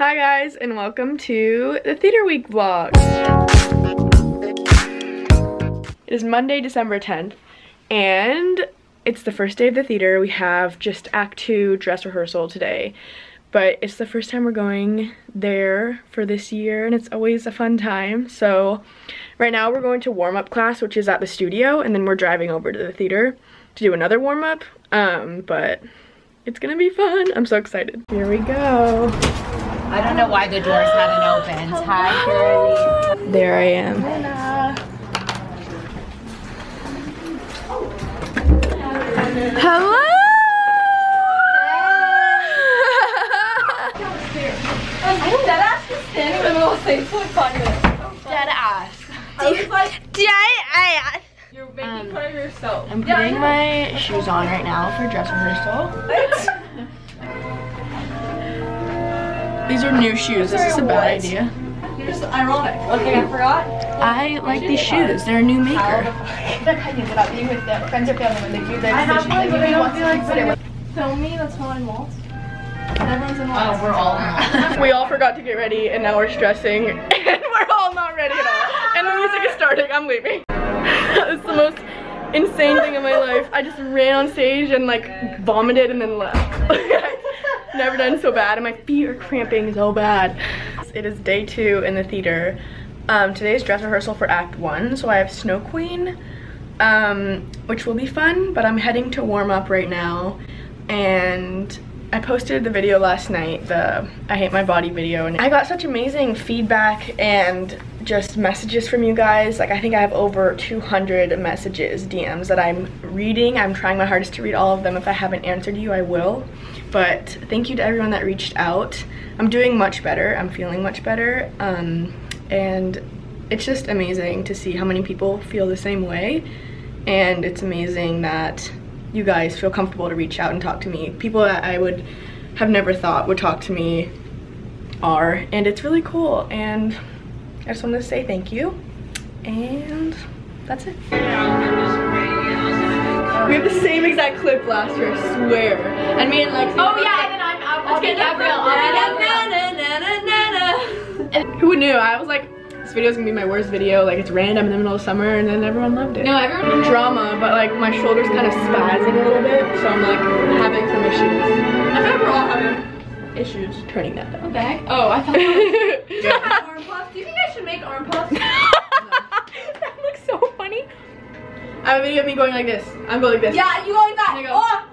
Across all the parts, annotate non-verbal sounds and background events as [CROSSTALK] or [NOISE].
Hi guys and welcome to the Theater Week vlog. It is Monday, December 10th and it's the first day of the theater. We have just act two dress rehearsal today but it's the first time we're going there for this year and it's always a fun time. So right now we're going to warm-up class which is at the studio and then we're driving over to the theater to do another warm-up. Um, but it's gonna be fun. I'm so excited. Here we go. I don't know why the doors haven't opened. Hi, Curly. There I am. Hello! Dead ass just standing in the middle of the stage like five minutes. Dead ass. Dead ass. You're making um, fun of yourself. I'm Yeah, putting know. my shoes on right now for dress rehearsal. These are new shoes. This is this a bad idea? You're just ironic. One thing I forgot. I like these shoes. They're a new maker. They're kind of about being with their friends or family when they do their I have decision. one, but you don't feel to like consider Film me, that's how I'm waltz. Everyone's in Oh, waltz. we're all [LAUGHS] in. We all forgot to get ready and now we're stressing [LAUGHS] and we're all not ready at all. And the music is starting. I'm leaving. [LAUGHS] it's the most insane thing in my life. I just ran on stage and like vomited and then left. Never done so bad and my feet are cramping so bad. It is day two in the theater. Um, today's dress rehearsal for act one. So I have Snow Queen, um, which will be fun, but I'm heading to warm up right now. And I posted the video last night, the I hate my body video, and I got such amazing feedback and just messages from you guys. Like I think I have over 200 messages, DMs that I'm reading. I'm trying my hardest to read all of them. If I haven't answered you, I will. But thank you to everyone that reached out. I'm doing much better. I'm feeling much better. Um, and it's just amazing to see how many people feel the same way. And it's amazing that you guys feel comfortable to reach out and talk to me. People that I would have never thought would talk to me are, and it's really cool. And I just wanted to say thank you. And that's it. We have the same exact clip last year, I swear. And me and Lexi. Oh yeah, and then I'm, I'll be Gabrielle. I'll be Gabrielle. Who knew? I was like, this video is gonna be my worst video. Like it's random in the middle of summer, and then everyone loved it. No, everyone. drama, but like my shoulder's kind of spazzing a little bit, so I'm like having some issues. I feel like we're all having issues turning that down. Bag? Oh, I thought. [LAUGHS] Arm puffs. Do you think I should make arm puffs? [LAUGHS] I have a video of me going like this. I'm going like this. yeah, you going back. There you go. Oh,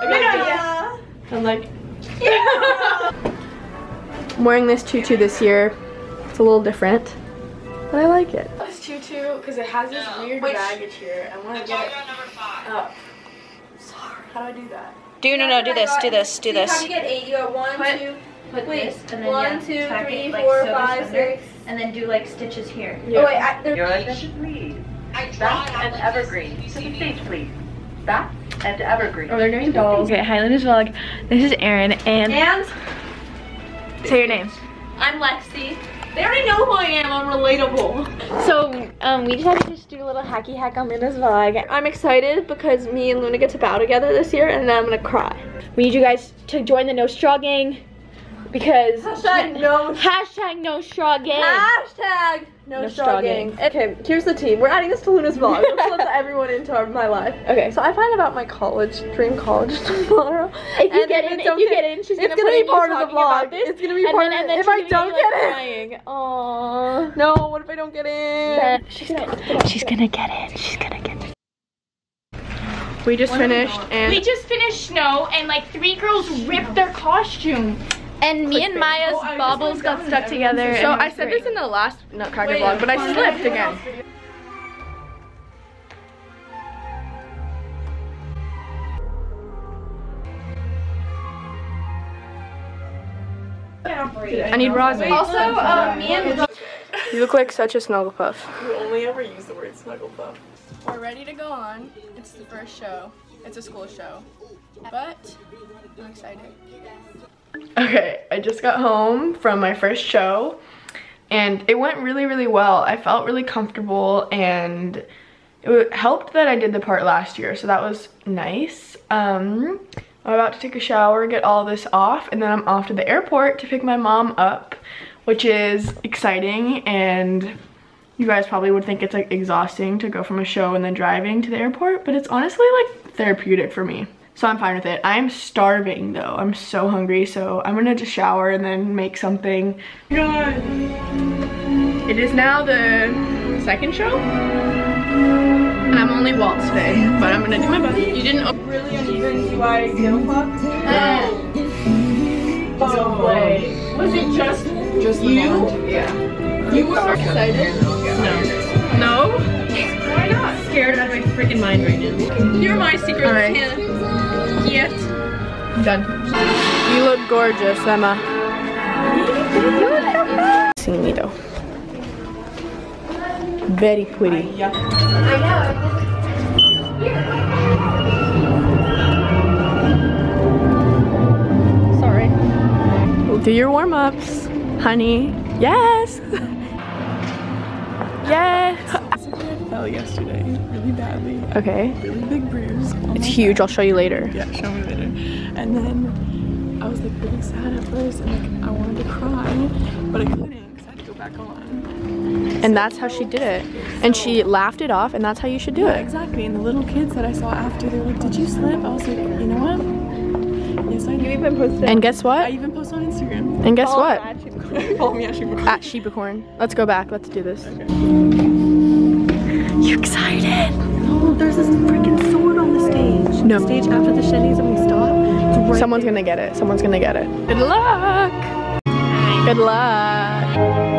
I go like this. I'm like. [LAUGHS] I'm wearing this tutu this year. It's a little different, but I like it. This tutu because it has this weird baggage here. I want to get it up. Sorry. How do I do that? Do no no do this do this do See, How this. do you get eight? You got one, Put- two. Put Wait, this and then one, yeah, two, three, it, like, four, sew this five, six. and then do like stitches here. Yeah. Oh wait, I, there, That should read. Back and evergreen. To the stage, please. Back and evergreen. Oh, they're doing dolls. Okay, Highlanders vlog. This is Erin and and say your names. I'm Lexi. They already know who I am. I'm relatable. So um, we decided to just do a little hacky hack on Luna's vlog. I'm excited because me and Luna get to bow together this year, and then I'm gonna cry. We need you guys to join the No Straw Gang because Hashtag no. hashtag No Straw Gang. Hashtag no, No straw, straw. Okay, here's the team. We're adding this to Luna's vlog. Let's let everyone into our, my life. [LAUGHS] Okay. So I find about my college, dream college [LAUGHS] tomorrow. If you And get in, it if you get- get in, she's it's gonna, gonna put be you part of the talking about vlog. this, It's gonna be and part then, of it. If I don't be, like, get in. crying. Aww. [LAUGHS] No, what if I don't get in? Then she's gonna, she's gonna get in. She's gonna get in. We just finished, and We just finished snow and like three girls ripped their costume. And me and Maya's baubles got stuck together. so I said great. this in the last Nutcracker vlog, but I slipped again. I need rosin. Also, um, me and You look like such a snugglepuff. You only ever use the word snugglepuff. We're ready to go on. It's the first show. It's a school show. But I'm excited. Okay, I just got home from my first show and it went really, really well. I felt really comfortable and it helped that I did the part last year, so that was nice. Um, I'm about to take a shower, get all this off, and then I'm off to the airport to pick my mom up, which is exciting and you guys probably would think it's like exhausting to go from a show and then driving to the airport, but it's honestly like therapeutic for me. So I'm fine with it. I'm starving though. I'm so hungry, so I'm gonna just shower and then make something. God. It is now the second show. And I'm only waltz today, but I'm gonna do my best. You didn't really uneven UI tail flop? No. No way. Was it just just you? Yeah. You were excited? No. No? Scared out of my freaking mind right now. You're my secret All right. Yet. Done. You look gorgeous, Emma. See me though. Very pretty. I know. Sorry. Do your warm-ups, honey. Yes. [LAUGHS] yes. Fell yesterday really badly. Okay. Really big bruise. Oh it's my huge. I'll show you later. Yeah, show me later. And then I was like really sad at first and like I wanted to cry, but I couldn't because I had to go back on. And that's how she did it. And she laughed it off, and that's how you should do Yeah, it. exactly. And the little kids that I saw after, they were like, Did you slip? I was like, You know what? Yes, I You did. even posted. And guess what? I even post on Instagram. And guess Follow what? that, she- Follow me at Sheepa At Sheepacorn. Let's go back. Let's do this. You excited? Oh, there's this freaking sword on the stage. No. The stage after the shennies and we stop. Right Someone's gonna get it. Someone's gonna get it. Good luck. Good luck.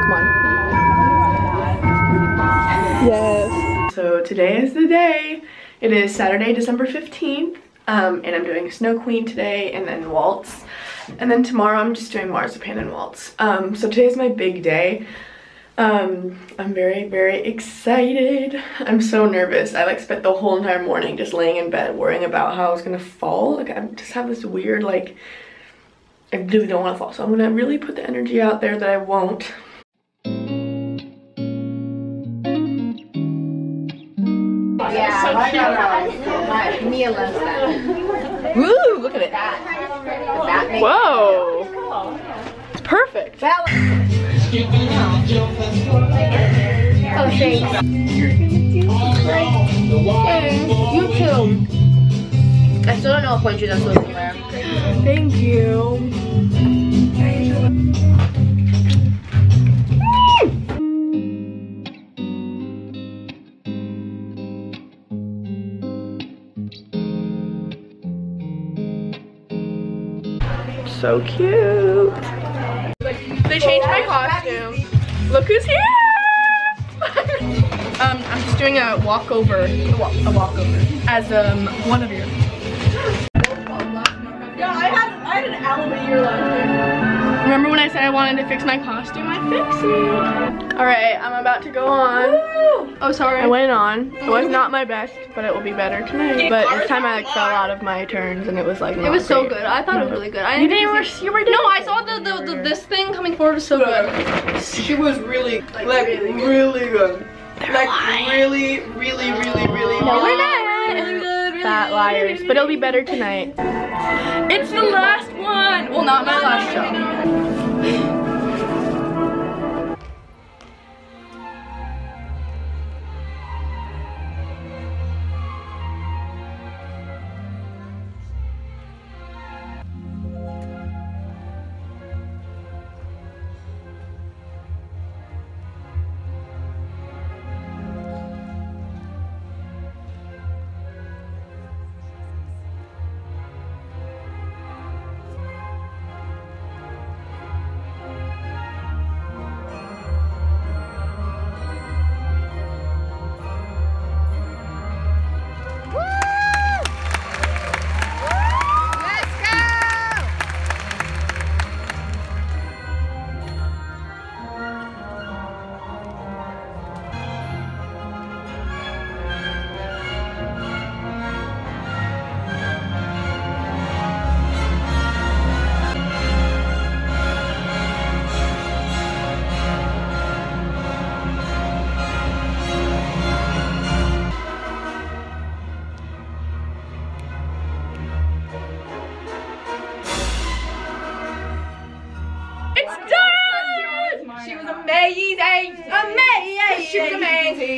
Come on. Yes. So today is the day. It is Saturday, December 15th. Um, and I'm doing Snow Queen today and then Waltz. And then tomorrow I'm just doing Marzipan and Waltz. Um, so today's my big day. Um, I'm very, very excited. I'm so nervous. I like spent the whole entire morning just laying in bed worrying about how I was gonna fall. Like I just have this weird like I really don't want to fall. So I'm gonna really put the energy out there that I won't. Yeah, Mia loves that. Woo! Look at it. That makes Whoa! It's perfect. Oh, thanks. You too. I still don't know what point you're supposed to wear. Thank you. So cute. They changed my costume. Look who's here! [LAUGHS] um, I'm just doing a walkover, a, walk, a walkover, as um one of your. Yeah, I had I had an elevator last year. Remember when I said I wanted to fix my costume? I fixed it. All right, I'm about to go on. Oh, sorry. I went on. It was mm-hmm. not my best, but it will be better tonight. But this time I like fell out of my turns, and it was like It not was so great. good. I thought it was really good. I You didn't didn't. even You were. No, I saw the, the, the this thing coming forward was so good. She was really, like, really, good. Like, really, really, really, really No, we're really, not. Really good, really Fat good, liars. really But it'll good. be better tonight. It's the last one. Well, not my last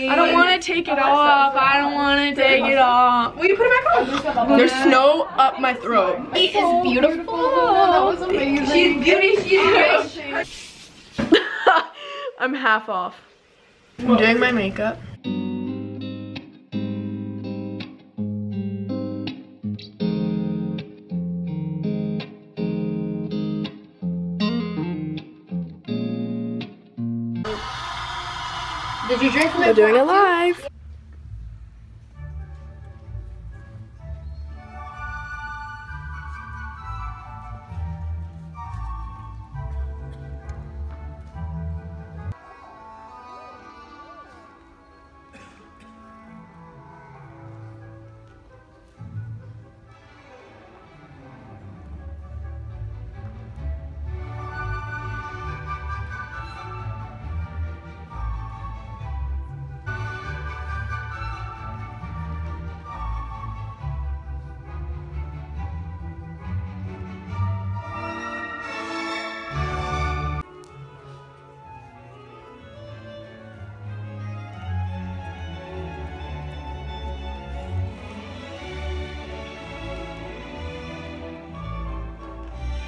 I don't want to take it off. I don't want to take it off. Will you put it back on? There's snow up my throat. It is beautiful. She's beauty, she's great. [LAUGHS] I'm half off. I'm doing my makeup. Did you drink from We're doing it live.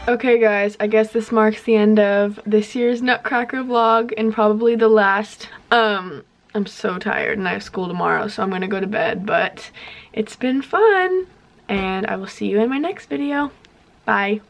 Okay guys, I guess this marks the end of this year's Nutcracker vlog and probably the last. Um, I'm so tired and I have school tomorrow so I'm gonna go to bed, but it's been fun and I will see you in my next video. Bye.